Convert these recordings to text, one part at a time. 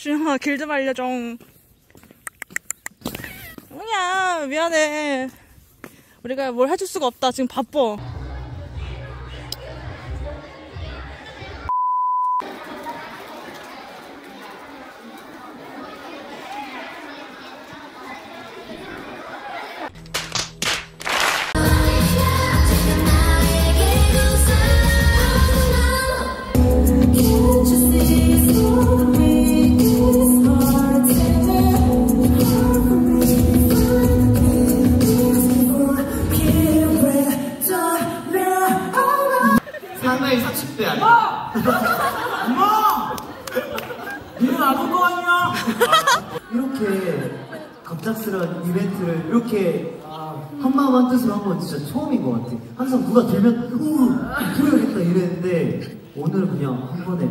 준영아 길 좀 알려줘. 뭐야 미안해. 우리가 뭘 해줄 수가 없다. 지금 바빠 상당히 40대 아니야? 엄마! 니는 아는 거 아니야? 이렇게 갑작스러운 이벤트를 이렇게 한마음 한뜻으로 한 건 진짜 처음인 것 같아. 항상 누가 들면 우 들어야겠다 이랬는데 오늘 그냥 한 번에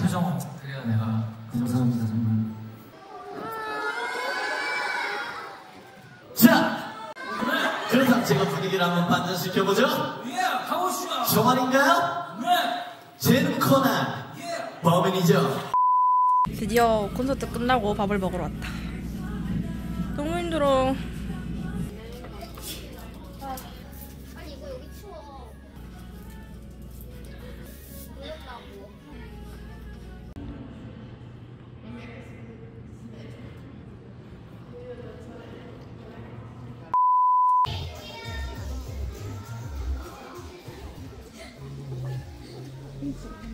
표정 그래야 내가 감사합니다 정말. 자! 제가 분위기를 한번 반전시켜보죠 예, 가보시죠. 정말인가요? 네, 쟤는 코난 예. 범인이죠 드디어 콘서트 끝나고 밥을 먹으러 왔다 너무 힘들어 something.